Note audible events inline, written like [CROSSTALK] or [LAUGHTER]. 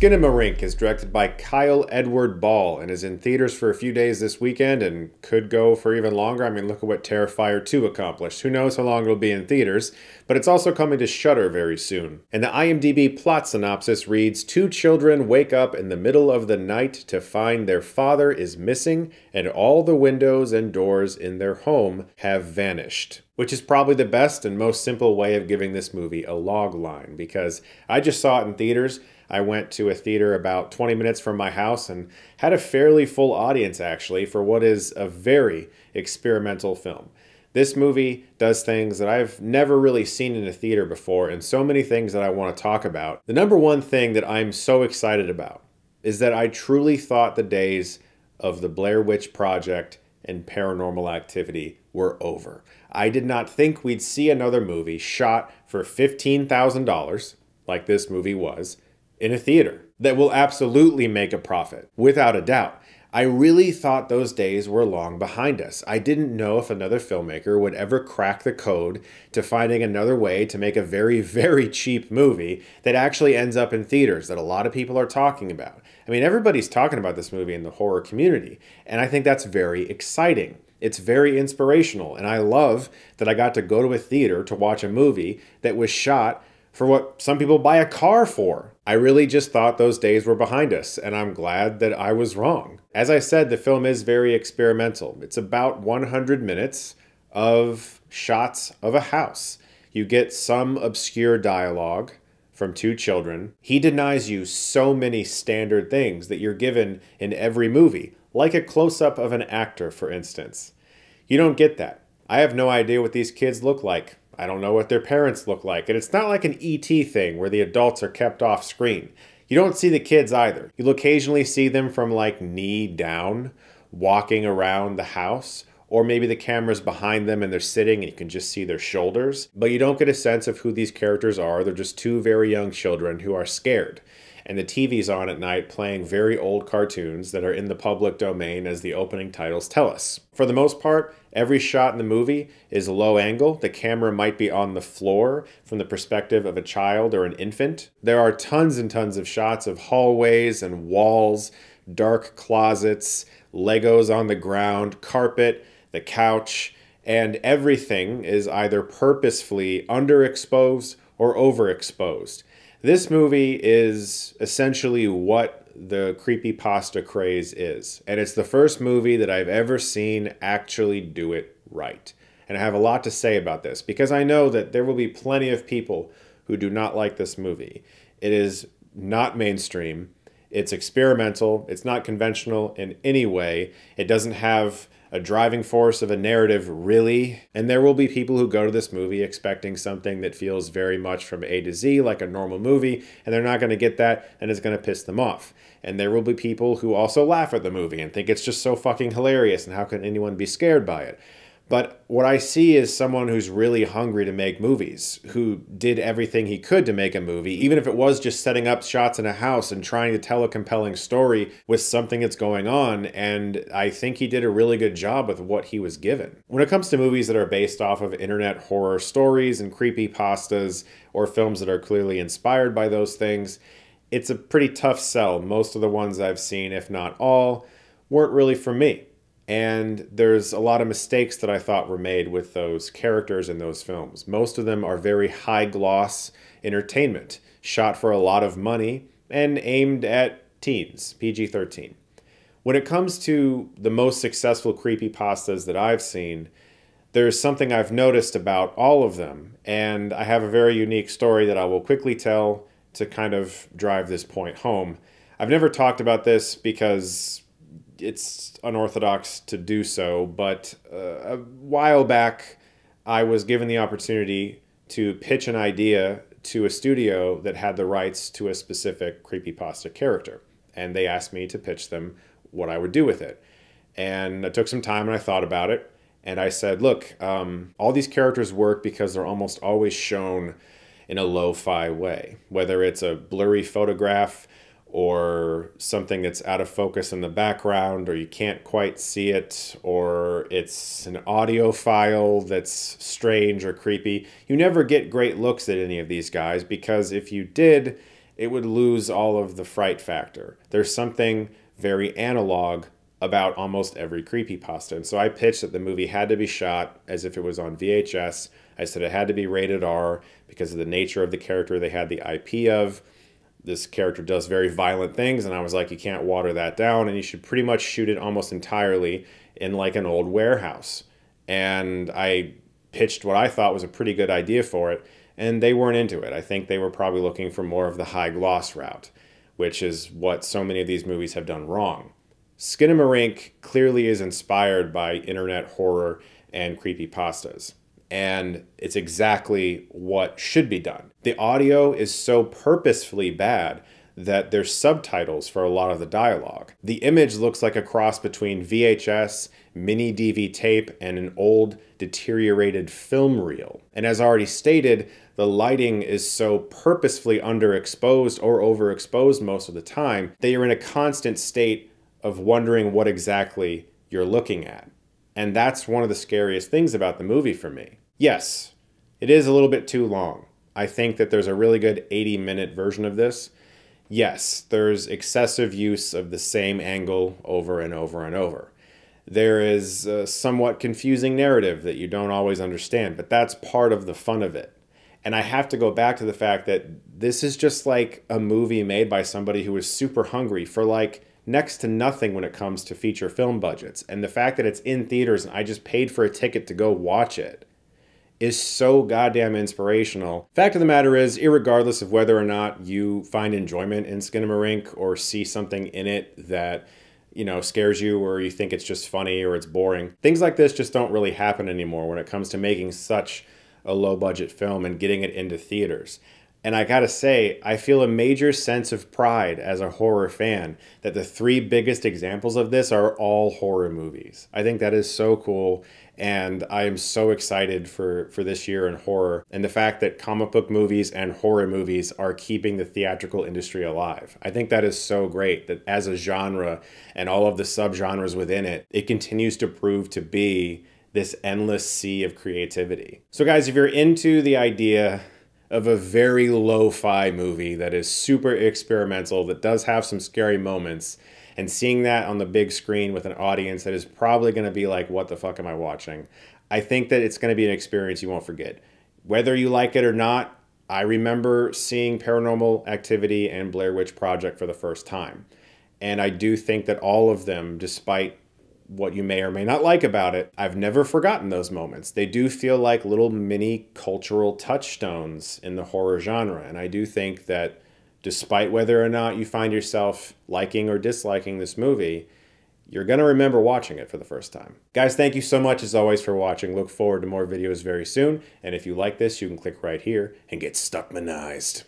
Skinamarink is directed by Kyle Edward Ball and is in theaters for a few days this weekend and could go for even longer. I mean, look at what Terrifier 2 accomplished. Who knows how long it'll be in theaters, but it's also coming to Shudder very soon. And the IMDb plot synopsis reads Two children wake up in the middle of the night to find their father is missing and all the windows and doors in their home have vanished which is probably the best and most simple way of giving this movie a log line because I just saw it in theaters. I went to a theater about 20 minutes from my house and had a fairly full audience actually for what is a very experimental film. This movie does things that I've never really seen in a theater before and so many things that I want to talk about. The number one thing that I'm so excited about is that I truly thought the days of the Blair Witch Project and paranormal activity were over. I did not think we'd see another movie shot for $15,000, like this movie was, in a theater that will absolutely make a profit, without a doubt. I really thought those days were long behind us. I didn't know if another filmmaker would ever crack the code to finding another way to make a very, [LAUGHS] very cheap movie that actually ends up in theaters that a lot of people are talking about. I mean, everybody's talking about this movie in the horror community, and I think that's very exciting. It's very inspirational, and I love that I got to go to a theater to watch a movie that was shot for what some people buy a car for. I really just thought those days were behind us, and I'm glad that I was wrong. As I said, the film is very experimental. It's about 100 minutes of shots of a house. You get some obscure dialogue from two children. He denies you so many standard things that you're given in every movie, like a close up of an actor, for instance. You don't get that. I have no idea what these kids look like. I don't know what their parents look like. And it's not like an ET thing where the adults are kept off screen. You don't see the kids either. You'll occasionally see them from like knee down walking around the house, or maybe the camera's behind them and they're sitting and you can just see their shoulders. But you don't get a sense of who these characters are. They're just two very young children who are scared and the TV's on at night playing very old cartoons that are in the public domain as the opening titles tell us. For the most part, every shot in the movie is low angle. The camera might be on the floor from the perspective of a child or an infant. There are tons and tons of shots of hallways and walls, dark closets, Legos on the ground, carpet, the couch, and everything is either purposefully underexposed or overexposed. This movie is essentially what the creepy pasta craze is. And it's the first movie that I've ever seen actually do it right. And I have a lot to say about this because I know that there will be plenty of people who do not like this movie. It is not mainstream. It's experimental. It's not conventional in any way. It doesn't have a driving force of a narrative, really. And there will be people who go to this movie expecting something that feels very much from A to Z like a normal movie, and they're not going to get that, and it's going to piss them off. And there will be people who also laugh at the movie and think it's just so fucking hilarious, and how can anyone be scared by it? But what I see is someone who's really hungry to make movies, who did everything he could to make a movie, even if it was just setting up shots in a house and trying to tell a compelling story with something that's going on. And I think he did a really good job with what he was given. When it comes to movies that are based off of internet horror stories and creepy pastas, or films that are clearly inspired by those things, it's a pretty tough sell. Most of the ones I've seen, if not all, weren't really for me. And there's a lot of mistakes that I thought were made with those characters in those films. Most of them are very high gloss entertainment, shot for a lot of money and aimed at teens, PG 13. When it comes to the most successful creepy pastas that I've seen, there's something I've noticed about all of them, and I have a very unique story that I will quickly tell to kind of drive this point home. I've never talked about this because it's unorthodox to do so, but uh, a while back, I was given the opportunity to pitch an idea to a studio that had the rights to a specific creepypasta character. And they asked me to pitch them what I would do with it. And I took some time and I thought about it. And I said, look, um, all these characters work because they're almost always shown in a lo fi way, whether it's a blurry photograph or something that's out of focus in the background or you can't quite see it or it's an audio file that's strange or creepy you never get great looks at any of these guys because if you did it would lose all of the fright factor. There's something very analog about almost every creepy pasta. And so I pitched that the movie had to be shot as if it was on VHS. I said it had to be rated R because of the nature of the character they had the IP of. This character does very violent things, and I was like, you can't water that down, and you should pretty much shoot it almost entirely in like an old warehouse. And I pitched what I thought was a pretty good idea for it and they weren't into it. I think they were probably looking for more of the high gloss route, which is what so many of these movies have done wrong. Skinamarink clearly is inspired by internet horror and creepy pastas, and it's exactly what should be done. The audio is so purposefully bad that there's subtitles for a lot of the dialogue. The image looks like a cross between VHS, mini DV tape, and an old deteriorated film reel. And as already stated, the lighting is so purposefully underexposed or overexposed most of the time that you're in a constant state of wondering what exactly you're looking at. And that's one of the scariest things about the movie for me. Yes, it is a little bit too long. I think that there's a really good 80 minute version of this yes, there's excessive use of the same angle over and over and over. There is a somewhat confusing narrative that you don't always understand, but that's part of the fun of it. And I have to go back to the fact that this is just like a movie made by somebody who is super hungry for like next to nothing when it comes to feature film budgets. And the fact that it's in theaters and I just paid for a ticket to go watch it is so goddamn inspirational. Fact of the matter is, regardless of whether or not you find enjoyment in Skinamarink or see something in it that you know scares you or you think it's just funny or it's boring, things like this just don't really happen anymore when it comes to making such a low budget film and getting it into theaters. And I gotta say, I feel a major sense of pride as a horror fan that the three biggest examples of this are all horror movies. I think that is so cool. And I am so excited for, for this year in horror and the fact that comic book movies and horror movies are keeping the theatrical industry alive. I think that is so great that as a genre and all of the subgenres within it, it continues to prove to be this endless sea of creativity. So, guys, if you're into the idea of a very lo fi movie that is super experimental, that does have some scary moments, and seeing that on the big screen with an audience that is probably going to be like, what the fuck am I watching? I think that it's going to be an experience you won't forget. Whether you like it or not, I remember seeing Paranormal Activity and Blair Witch Project for the first time. And I do think that all of them, despite what you may or may not like about it, I've never forgotten those moments. They do feel like little mini cultural touchstones in the horror genre. And I do think that despite whether or not you find yourself liking or disliking this movie, you're going to remember watching it for the first time. Guys, thank you so much as always for watching. Look forward to more videos very soon. And if you like this, you can click right here and get stuckmanized.